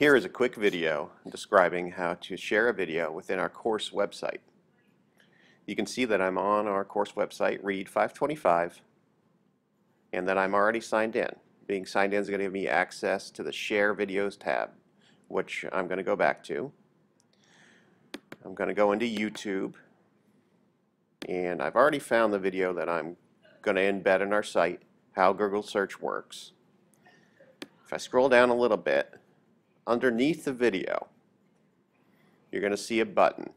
Here is a quick video describing how to share a video within our course website. You can see that I'm on our course website, Read 525, and that I'm already signed in. Being signed in is going to give me access to the Share Videos tab, which I'm going to go back to. I'm going to go into YouTube, and I've already found the video that I'm going to embed in our site, how Google search works. If I scroll down a little bit, underneath the video, you're going to see a button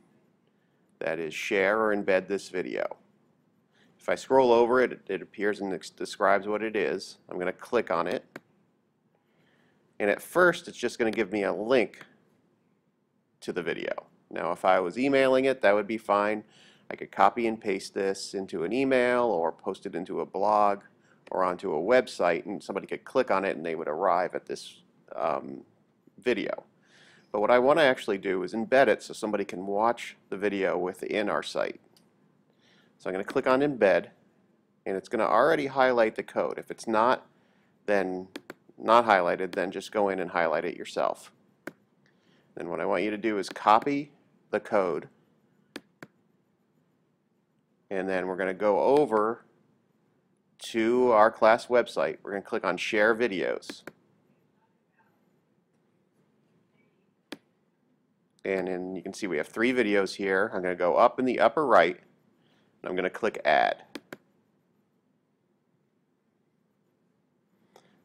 that is share or embed this video. If I scroll over it, it appears and describes what it is. I'm going to click on it. And at first, it's just going to give me a link to the video. Now, if I was emailing it, that would be fine. I could copy and paste this into an email or post it into a blog or onto a website, and somebody could click on it and they would arrive at this um, video. But what I want to actually do is embed it so somebody can watch the video within our site. So I'm going to click on embed and it's going to already highlight the code. If it's not, then not highlighted, then just go in and highlight it yourself. Then what I want you to do is copy the code and then we're going to go over to our class website. We're going to click on share videos. And then you can see we have three videos here. I'm going to go up in the upper right and I'm going to click add.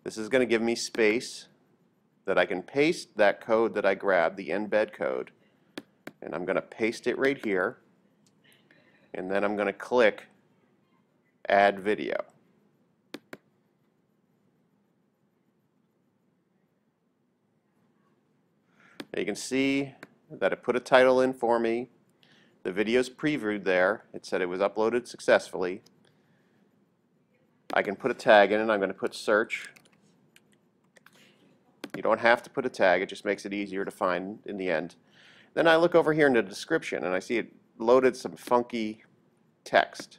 This is going to give me space that I can paste that code that I grabbed, the embed code, and I'm going to paste it right here and then I'm going to click add video. You can see that it put a title in for me. The video's previewed there. It said it was uploaded successfully. I can put a tag in and I'm going to put search. You don't have to put a tag. It just makes it easier to find in the end. Then I look over here in the description and I see it loaded some funky text.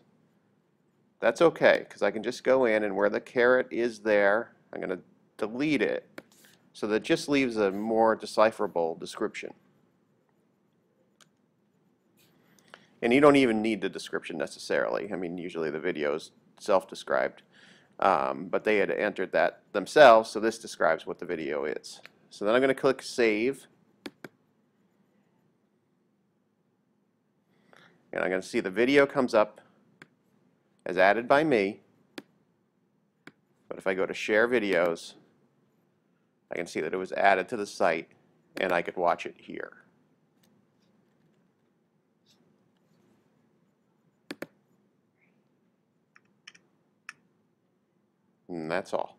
That's okay because I can just go in and where the caret is there, I'm going to delete it so that just leaves a more decipherable description. And you don't even need the description necessarily. I mean, usually the video is self-described. Um, but they had entered that themselves, so this describes what the video is. So then I'm going to click Save. And I'm going to see the video comes up as added by me. But if I go to Share Videos, I can see that it was added to the site, and I could watch it here. And that's all.